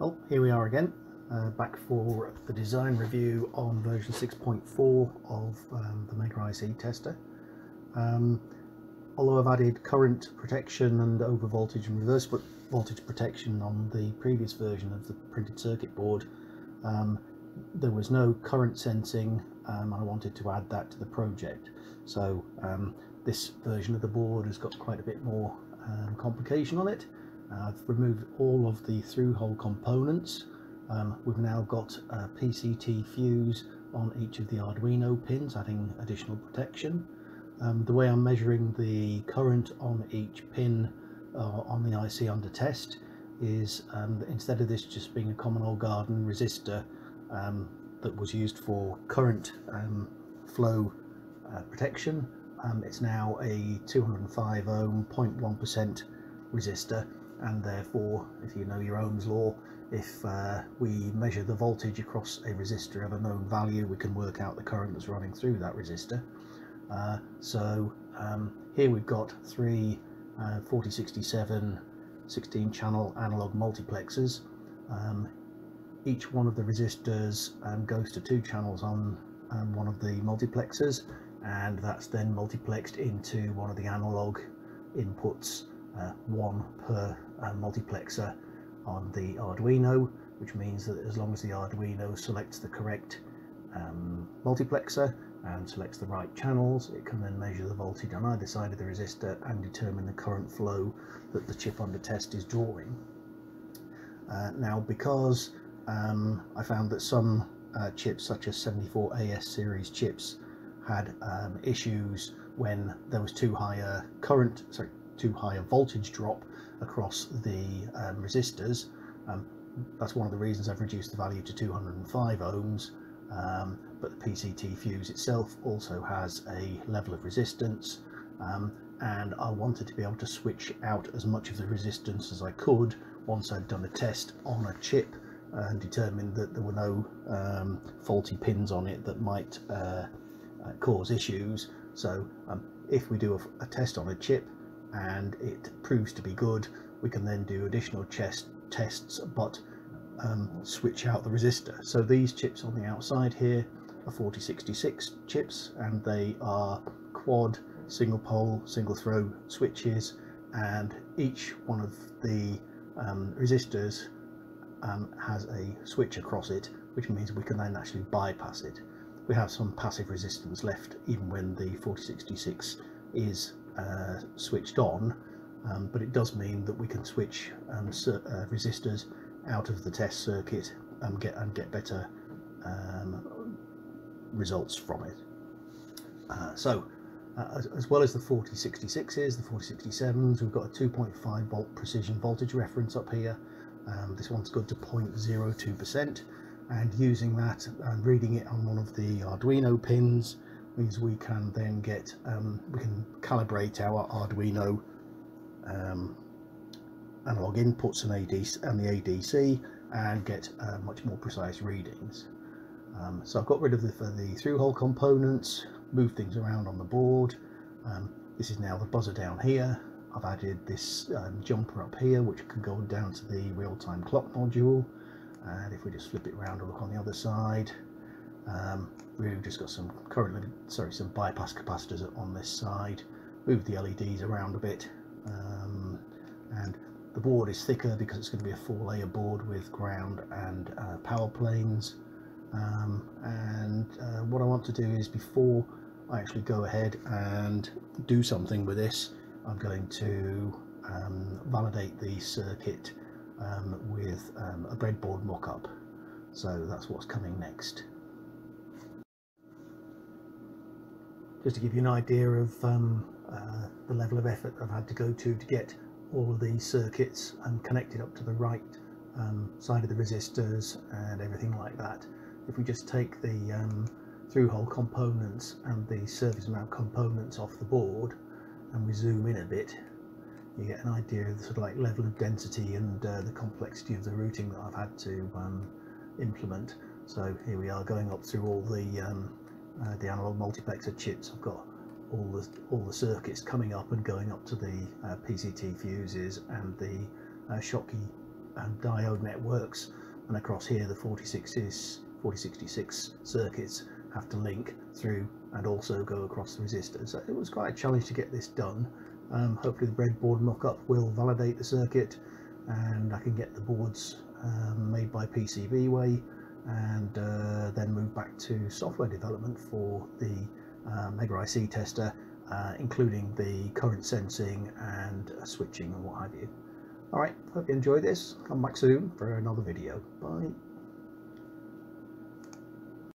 Well, here we are again, uh, back for the design review on version 6.4 of um, the Mega IC tester. Um, although I've added current protection and over voltage and reverse voltage protection on the previous version of the printed circuit board, um, there was no current sensing um, and I wanted to add that to the project. So um, this version of the board has got quite a bit more um, complication on it. I've removed all of the through-hole components. Um, we've now got a PCT fuse on each of the Arduino pins, adding additional protection. Um, the way I'm measuring the current on each pin uh, on the IC under test is um, instead of this just being a common old garden resistor um, that was used for current um, flow uh, protection, um, it's now a 205 ohm 0.1% resistor and therefore if you know your Ohm's law if uh, we measure the voltage across a resistor of a known value we can work out the current that's running through that resistor. Uh, so um, here we've got three uh, 4067 16 channel analog multiplexers. Um, each one of the resistors um, goes to two channels on um, one of the multiplexers and that's then multiplexed into one of the analog inputs uh, one per multiplexer on the Arduino which means that as long as the Arduino selects the correct um, multiplexer and selects the right channels it can then measure the voltage on either side of the resistor and determine the current flow that the chip under test is drawing. Uh, now because um, I found that some uh, chips such as 74AS series chips had um, issues when there was too high a current sorry too high a voltage drop across the um, resistors. Um, that's one of the reasons I've reduced the value to 205 ohms. Um, but the PCT fuse itself also has a level of resistance um, and I wanted to be able to switch out as much of the resistance as I could once I'd done a test on a chip and determined that there were no um, faulty pins on it that might uh, uh, cause issues. So um, if we do a, a, test on a chip and it proves to be good. We can then do additional chest tests but um, switch out the resistor. So these chips on the outside here are 4066 chips and they are quad single pole single throw switches and each one of the um, resistors um, has a switch across it which means we can then actually bypass it. We have some passive resistance left even when the 4066 is uh, switched on um, but it does mean that we can switch um, uh, resistors out of the test circuit and get and get better um, results from it. Uh, so uh, as, as, well as the 4066s, the 4067s, we've got a 2.5 volt precision voltage reference up here. Um, this one's good to 0.02% and using that and reading it on one of the Arduino pins means we can then get um, we can calibrate our Arduino um, analog inputs and ADC and the ADC and get uh, much more precise readings. Um, so I've got rid of the, the through-hole components, moved things around on the board. Um, this is now the buzzer down here. I've added this um, jumper up here which can go down to the real-time clock module and if we just flip it around and look on the other side um, we've just got some current sorry some bypass capacitors on this side. Move the LEDs around a bit. Um, and the board is thicker because it's going to be a four layer board with ground and uh, power planes. Um, and uh, what I want to do is before I actually go ahead and do something with this I'm going to um, validate the circuit um, with um, a breadboard mock-up. So that's what's coming next just to give you an idea of um, uh, the level of effort I've had to go to to get all of these circuits um, connected up to the right um, side of the resistors and everything like that. If we just take the um, through-hole components and the surface mount components off the board and we zoom in a bit you get an idea of the sort of like level of density and uh, the complexity of the routing that I've had to um, implement. So here we are going up through all the um, uh, the analog multiplexer chips. I've got all the all the circuits coming up and going up to the uh, PCT fuses and the uh, Schottky and diode networks and across here the 46s 4066 circuits have to link through and also go across the resistors. So it was quite a challenge to get this done. Um, hopefully the breadboard mock-up will validate the circuit and I can get the boards um, made by PCBWay and uh, then move back to software development for the uh, Mega IC tester uh, including the current sensing and uh, switching and what have you. Alright, hope you enjoyed this. Come back soon for another video. Bye.